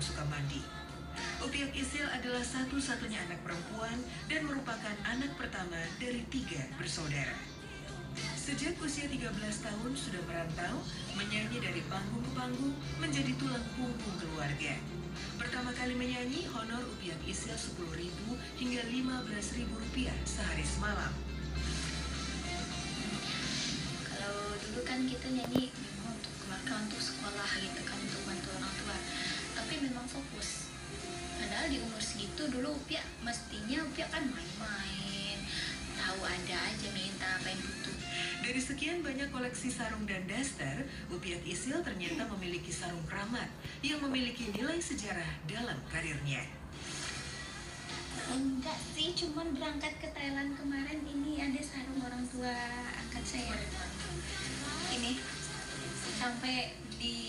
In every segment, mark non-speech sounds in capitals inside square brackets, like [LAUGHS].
Sukamandi. Upiak Isil adalah satu-satunya anak perempuan dan merupakan anak pertama dari tiga bersaudara. Sejak usia 13 tahun sudah merantau, menyanyi dari panggung ke panggung menjadi tulang punggung keluarga. Pertama kali menyanyi, honor Upiak Isil 10.000 hingga 15.000 rupiah sehari semalam. kalau dulu kan kita nyanyi memang fokus. Padahal di umur segitu dulu Upia mestinya Upia kan main-main tahu ada aja minta apa yang butuh. Dari sekian banyak koleksi sarung dan daster, Upiak Isil ternyata memiliki sarung keramat yang memiliki nilai sejarah dalam karirnya. enggak sih cuman berangkat ke Thailand kemarin ini ada sarung orang tua angkat saya. Ini sampai di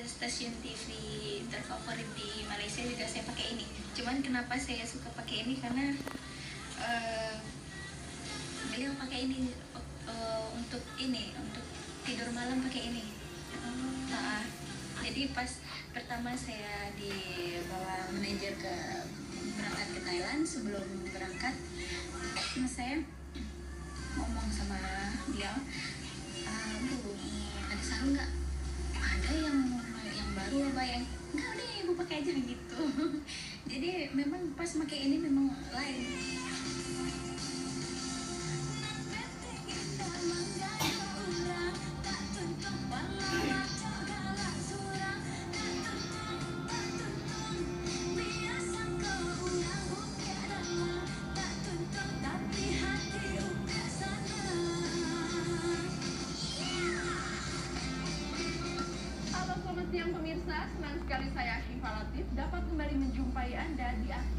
stasiun TV terfavorit di Malaysia juga saya pakai ini. Cuman kenapa saya suka pakai ini? Karena eh, beliau pakai ini eh, untuk ini untuk tidur malam pakai ini. Nah, jadi pas pertama saya dibawa manajer ke berangkat ke Thailand sebelum berangkat [CLEARS THROAT] saya ngomong sama dia aja gitu [LAUGHS] jadi memang pas pakai ini memang lain siang pemirsa, senang sekali saya Syifa Latif dapat kembali menjumpai Anda di akhir